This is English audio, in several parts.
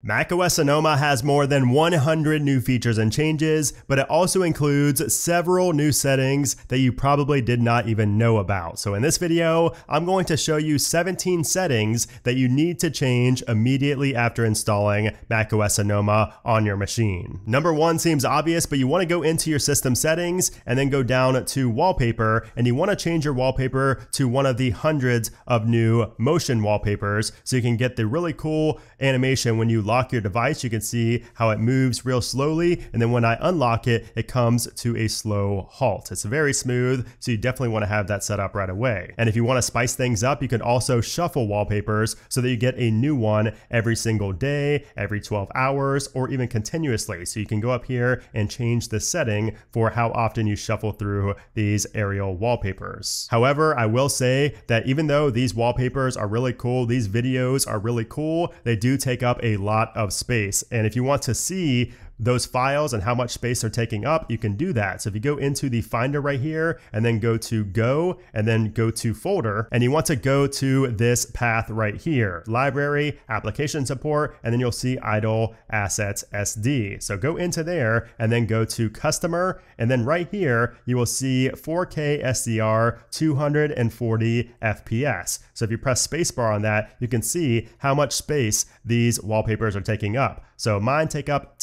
macOS Sonoma has more than 100 new features and changes, but it also includes several new settings that you probably did not even know about. So in this video, I'm going to show you 17 settings that you need to change immediately after installing macOS Sonoma on your machine. Number one seems obvious, but you want to go into your system settings and then go down to wallpaper, and you want to change your wallpaper to one of the hundreds of new motion wallpapers so you can get the really cool animation when you lock your device, you can see how it moves real slowly. And then when I unlock it, it comes to a slow halt. It's very smooth, so you definitely want to have that set up right away. And if you want to spice things up, you can also shuffle wallpapers so that you get a new one every single day, every 12 hours, or even continuously. So you can go up here and change the setting for how often you shuffle through these aerial wallpapers. However, I will say that even though these wallpapers are really cool, these videos are really cool, they do take up a lot lot of space. And if you want to see those files and how much space they're taking up, you can do that. So if you go into the Finder right here and then go to Go and then go to Folder, and you want to go to this path right here, Library, Application Support, and then you'll see Idle Assets SD. So go into there and then go to Customer, and then right here, you will see 4K SDR 240 FPS. So if you press spacebar on that, you can see how much space these wallpapers are taking up. So mine take up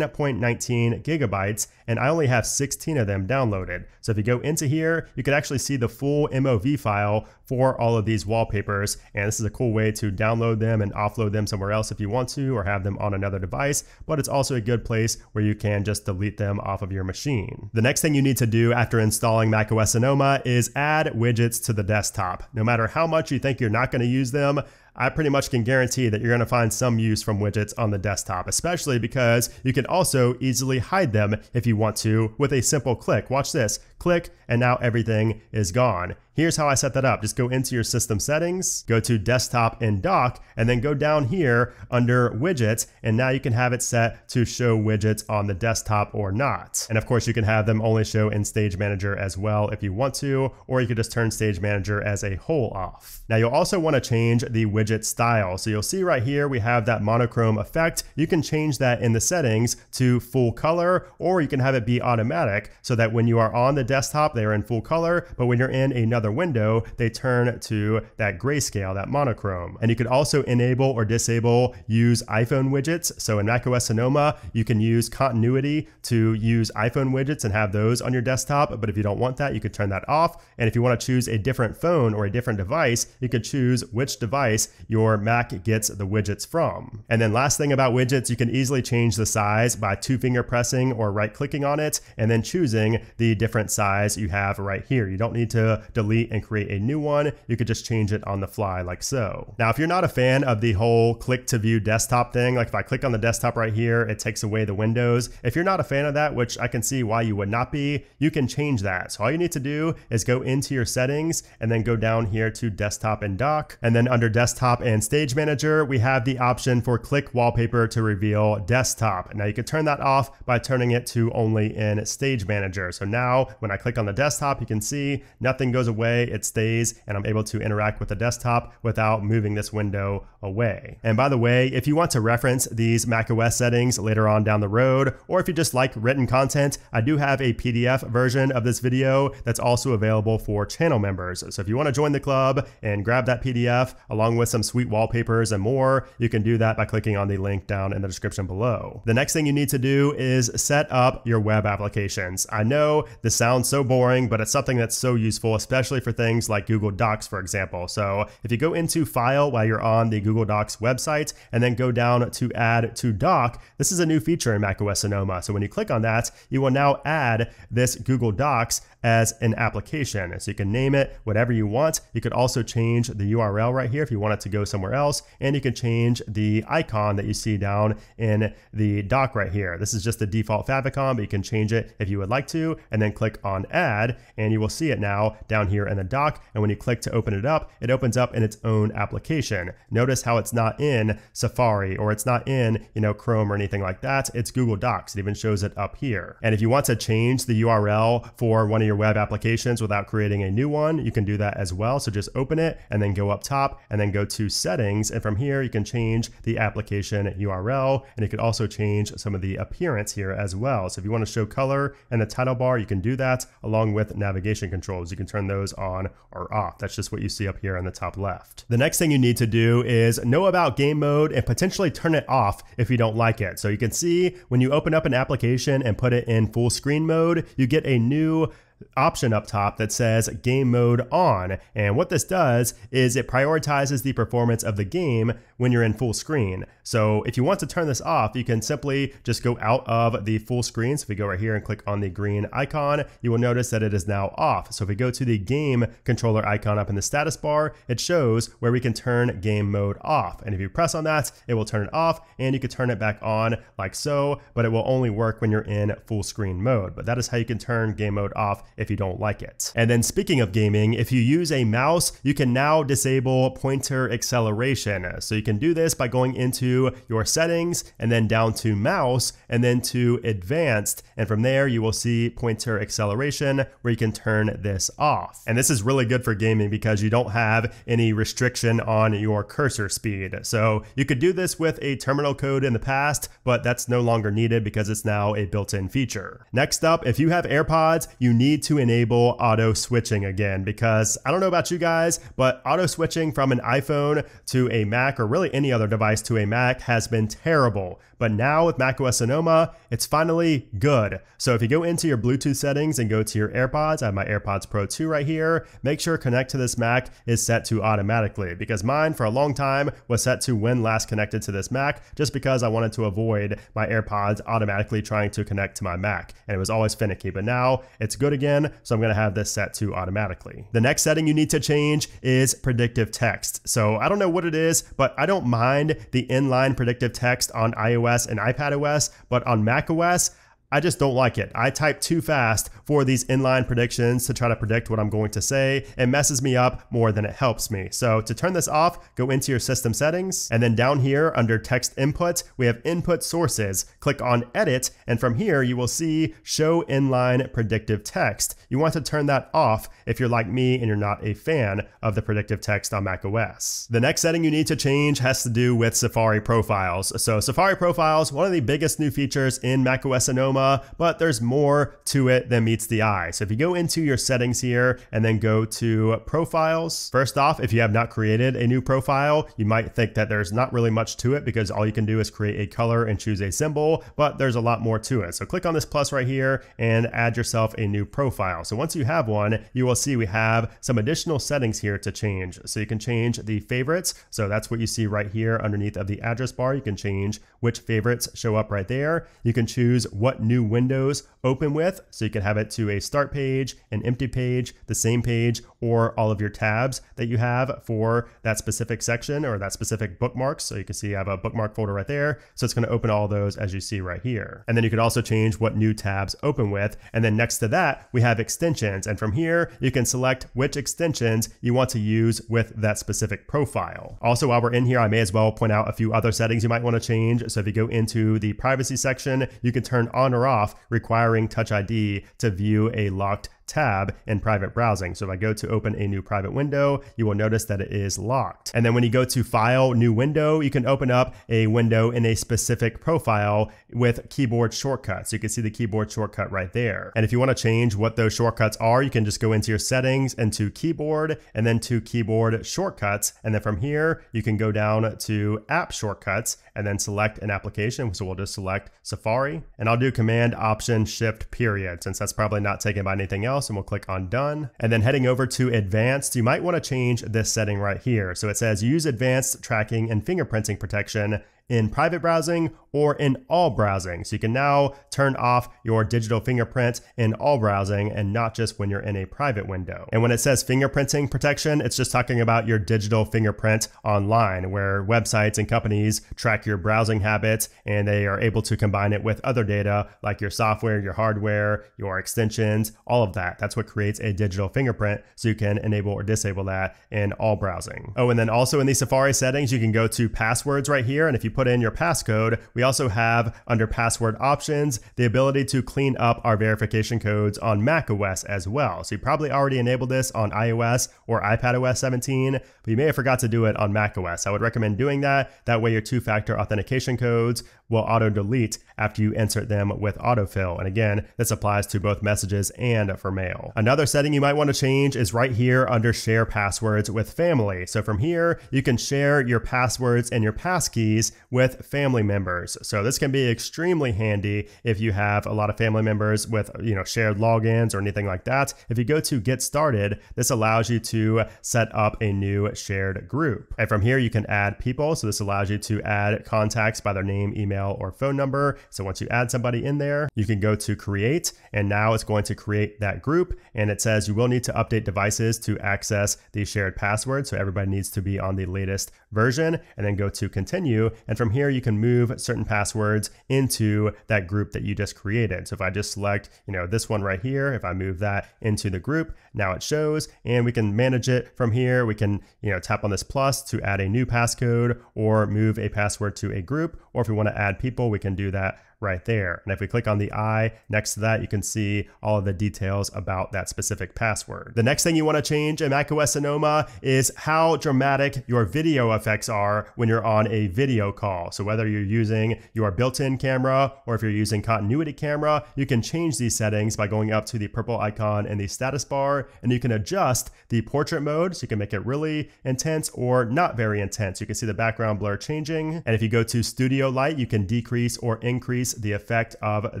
10.19 gigabytes and I only have 16 of them downloaded. So if you go into here, you can actually see the full MOV file for all of these wallpapers. And this is a cool way to download them and offload them somewhere else if you want to, or have them on another device. But it's also a good place where you can just delete them off of your machine. The next thing you need to do after installing macOS Sonoma is add widgets to the desktop. No matter how much you think you're not going to use them, I pretty much can guarantee that you're going to find some use from widgets on the desktop, especially because you can also easily hide them if you want to with a simple click. Watch this click, and now everything is gone. Here's how I set that up. Just go into your system settings, go to desktop and dock, and then go down here under widgets. And now you can have it set to show widgets on the desktop or not. And of course you can have them only show in Stage Manager as well if you want to, or you could just turn Stage Manager as a whole off. Now you'll also want to change the widget style. So you'll see right here, we have that monochrome effect. You can change that in the settings to full color, or you can have it be automatic so that when you are on the desktop, they are in full color, but when you're in another window, they turn to that grayscale, that monochrome. And you could also enable or disable use iPhone widgets. So in macOS Sonoma, you can use continuity to use iPhone widgets and have those on your desktop. But if you don't want that, you could turn that off. And if you want to choose a different phone or a different device, you could choose which device your Mac gets the widgets from. And then last thing about widgets, you can easily change the size by two finger pressing or right clicking on it and then choosing the different size you have right here. You don't need to delete and create a new one. You could just change it on the fly like so. Now, if you're not a fan of the whole click to view desktop thing, like if I click on the desktop right here, it takes away the windows. If you're not a fan of that, which I can see why you would not be, you can change that. So all you need to do is go into your settings and then go down here to desktop and dock. And then under desktop and stage manager, we have the option for click wallpaper to reveal desktop. Now you can turn that off by turning it to only in stage manager. So now when I click on the desktop, you can see nothing goes away, it stays, and I'm able to interact with the desktop without moving this window away. And by the way, if you want to reference these macOS settings later on down the road, or if you just like written content, I do have a PDF version of this video that's also available for channel members. So if you want to join the club and grab that PDF along with some sweet wallpapers and more, you can do that by clicking on the link down in the description below. The next thing you need to do is set up your web applications. I know this sounds so boring, but it's something that's so useful, especially for things like Google Docs, for example. So if you go into File while you're on the Google Docs website and then go down to Add to Dock, this is a new feature in macOS Sonoma. So when you click on that, you will now add this Google Docs as an application. So you can name it whatever you want. You could also change the URL right here if you want it to go somewhere else. And you can change the icon that you see down in the dock right here. This is just the default favicon, but you can change it if you would like to, and then click on add, and you will see it now down here in the dock. And when you click to open it up, it opens up in its own application. Notice how it's not in Safari or it's not in, you know, Chrome or anything like that. It's Google Docs. It even shows it up here. And if you want to change the URL for one of your web applications without creating a new one, you can do that as well. So just open it and then go up top and then go to settings. And from here, you can change the application URL and you could also change some of the appearance here as well. So if you want to show color in the title bar, you can do that along with navigation controls. You can turn those on or off. That's just what you see up here on the top left. The next thing you need to do is know about game mode and potentially turn it off if you don't like it. So you can see when you open up an application and put it in full screen mode, you get a new option up top that says game mode on. And what this does is it prioritizes the performance of the game when you're in full screen. So if you want to turn this off, you can simply just go out of the full screen. So if we go right here and click on the green icon, you will notice that it is now off. So if we go to the game controller icon up in the status bar, it shows where we can turn game mode off. And if you press on that, it will turn it off and you can turn it back on like so, but it will only work when you're in full screen mode. But that is how you can turn game mode off if you don't like it. And then speaking of gaming, if you use a mouse, you can now disable pointer acceleration. So you can do this by going into your settings and then down to mouse and then to advanced. And from there, you will see pointer acceleration where you can turn this off. And this is really good for gaming because you don't have any restriction on your cursor speed. So you could do this with a terminal code in the past, but that's no longer needed because it's now a built-in feature. Next up, if you have AirPods, you need to enable auto switching again because I don't know about you guys, but auto switching from an iPhone to a Mac or really any other device to a Mac has been terrible. But now with macOS Sonoma, it's finally good. So if you go into your Bluetooth settings and go to your AirPods, I have my AirPods Pro 2 right here, make sure connect to this Mac is set to automatically because mine for a long time was set to when last connected to this Mac just because I wanted to avoid my AirPods automatically trying to connect to my Mac. And it was always finicky, but now it's good again. So I'm gonna have this set to automatically. The next setting you need to change is predictive text. So I don't know what it is, but I don't mind the inline predictive text on iOS iOS and iPadOS, but on macOS, I just don't like it. I type too fast for these inline predictions to try to predict what I'm going to say. It messes me up more than it helps me. So to turn this off, go into your system settings and then down here under text input, we have input sources. Click on edit and from here you will see show inline predictive text. You want to turn that off if you're like me and you're not a fan of the predictive text on macOS. The next setting you need to change has to do with Safari profiles. So Safari profiles, one of the biggest new features in macOS Sonoma but there's more to it than meets the eye. So if you go into your settings here and then go to profiles, first off, if you have not created a new profile, you might think that there's not really much to it because all you can do is create a color and choose a symbol, but there's a lot more to it. So click on this plus right here and add yourself a new profile. So once you have one, you will see we have some additional settings here to change. So you can change the favorites. So that's what you see right here underneath of the address bar. You can change which favorites show up right there. You can choose what new windows open with. So you can have it to a start page, an empty page, the same page, or all of your tabs that you have for that specific section or that specific bookmarks. So you can see I have a bookmark folder right there. So it's going to open all those as you see right here. And then you could also change what new tabs open with. And then next to that, we have extensions. And from here, you can select which extensions you want to use with that specific profile. Also, while we're in here, I may as well point out a few other settings you might want to change. So if you go into the privacy section, you can turn on or off requiring Touch ID to view a locked tab in private browsing. So if I go to open a new private window, you will notice that it is locked. And then when you go to file new window, you can open up a window in a specific profile with keyboard shortcuts. You can see the keyboard shortcut right there. And if you want to change what those shortcuts are, you can just go into your settings into keyboard and then to keyboard shortcuts. And then from here, you can go down to app shortcuts and then select an application. So we'll just select Safari and I'll do command option shift period since that's probably not taken by anything else and we'll click on done. And then heading over to advanced, you might want to change this setting right here. So it says use advanced tracking and fingerprinting protection in private browsing or in all browsing. So you can now turn off your digital fingerprint in all browsing and not just when you're in a private window. And when it says fingerprinting protection, it's just talking about your digital fingerprint online, where websites and companies track your browsing habits and they are able to combine it with other data like your software, your hardware, your extensions, all of that. That's what creates a digital fingerprint. So you can enable or disable that in all browsing. Oh, and then also in the Safari settings, you can go to passwords right here. And if you put in your passcode, we also have under password options the ability to clean up our verification codes on macOS as well. So you probably already enabled this on iOS or iPadOS 17, but you may have forgot to do it on macOS. I would recommend doing that. That way your two-factor authentication codes will auto delete after you insert them with autofill. And again, this applies to both messages and for mail. Another setting you might want to change is right here under share passwords with family. So from here, you can share your passwords and your passkeys with family members. So this can be extremely handy if you have a lot of family members with, you know, shared logins or anything like that. If you go to get started, this allows you to set up a new shared group. And from here, you can add people. So this allows you to add contacts by their name, email, or phone number. So once you add somebody in there, you can go to create, and now it's going to create that group. And it says you will need to update devices to access the shared password. So everybody needs to be on the latest version, and then go to continue. And from here, you can move certain passwords into that group that you just created. So if I just select, you know, this one right here, if I move that into the group, now it shows, and we can manage it from here. We can, you know, tap on this plus to add a new passcode or move a password to a group, or if we want to add people, we can do that right there. And if we click on the eye next to that, you can see all of the details about that specific password. The next thing you want to change in macOS Sonoma is how dramatic your video effects are when you're on a video call. So whether you're using your built-in camera or if you're using continuity camera, you can change these settings by going up to the purple icon in the status bar and you can adjust the portrait mode so you can make it really intense or not very intense. You can see the background blur changing. And if you go to studio light, you can decrease or increase increase the effect of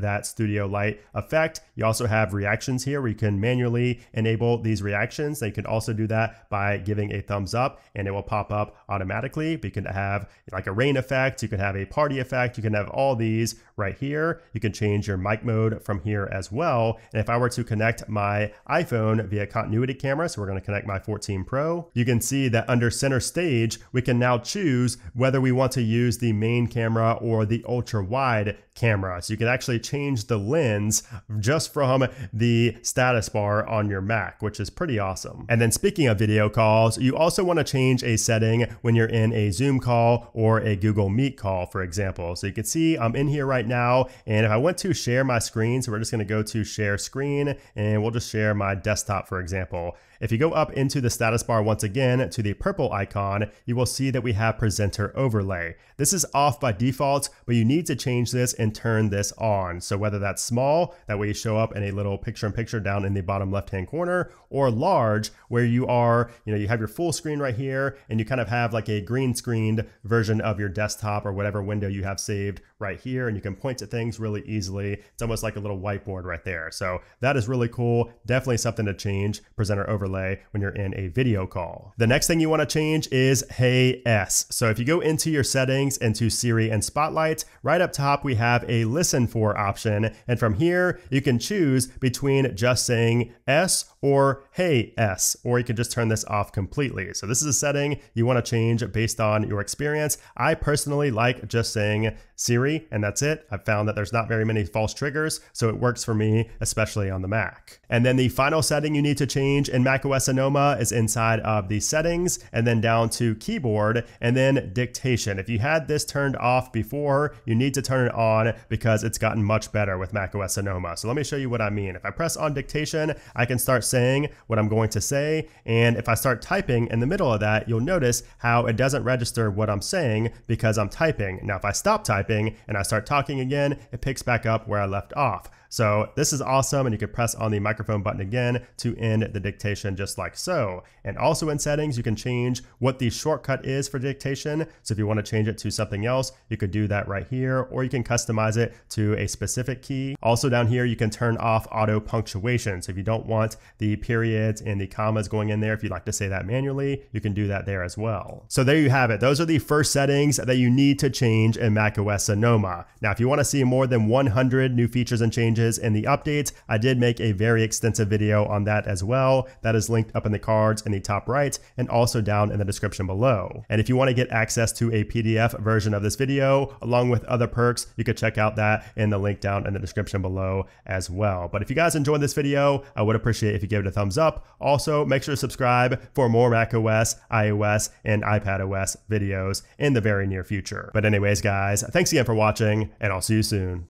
that studio light effect. You also have reactions here where you can manually enable these reactions. They can also do that by giving a thumbs up and it will pop up automatically. But you can have like a rain effect, you can have a party effect, you can have all these right here. You can change your mic mode from here as well. And if I were to connect my iPhone via continuity camera, so we're going to connect my 14 Pro, you can see that under center stage, we can now choose whether we want to use the main camera or the ultra wide camera. So you can actually change the lens just from the status bar on your Mac, which is pretty awesome. And then speaking of video calls, you also want to change a setting when you're in a Zoom call or a Google Meet call, for example. So you can see I'm in here right now, and if I want to share my screen, so we're just going to go to share screen, and we'll just share my desktop, for example. If you go up into the status bar once again to the purple icon, you will see that we have presenter overlay. This is off by default, but you need to change this and turn this on. So whether that's small, that way you show up in a little picture in picture down in the bottom left hand corner, or large, where you are, you know, you have your full screen right here and you kind of have like a green screened version of your desktop or whatever window you have saved right here. And you can point to things really easily. It's almost like a little whiteboard right there. So that is really cool. Definitely something to change presenter overlay when you're in a video call. The next thing you want to change is Hey S. So if you go into your settings into Siri and Spotlight, right up top we have a listen for option. And from here, you can choose between just saying S or Hey S, or you can just turn this off completely. So this is a setting you want to change based on your experience. I personally like just saying Siri, and that's it. I've found that there's not very many false triggers, so it works for me, especially on the Mac. And then the final setting you need to change in macOS Sonoma is inside of the settings, and then down to keyboard, and then dictation. If you had this turned off before, you need to turn it on because it's gotten much better with macOS Sonoma. So let me show you what I mean. If I press on dictation, I can start saying what I'm going to say, and if I start typing in the middle of that, you'll notice how it doesn't register what I'm saying because I'm typing. Now, if I stop typing, typing and I start talking again, it picks back up where I left off. So this is awesome and you can press on the microphone button again to end the dictation just like so. And also in settings, you can change what the shortcut is for dictation. So if you want to change it to something else, you could do that right here, or you can customize it to a specific key. Also down here, you can turn off auto punctuation. So if you don't want the periods and the commas going in there, if you'd like to say that manually, you can do that there as well. So there you have it. Those are the first settings that you need to change in macOS Sonoma. Now, if you want to see more than 100 new features and changes in the updates, I did make a very extensive video on that as well. That is linked up in the cards in the top right and also down in the description below. And if you want to get access to a PDF version of this video, along with other perks, you could check out that in the link down in the description below as well. But if you guys enjoyed this video, I would appreciate if you give it a thumbs up. Also, make sure to subscribe for more macOS, iOS, and iPadOS videos in the very near future. But anyways, guys, thanks again for watching, and I'll see you soon.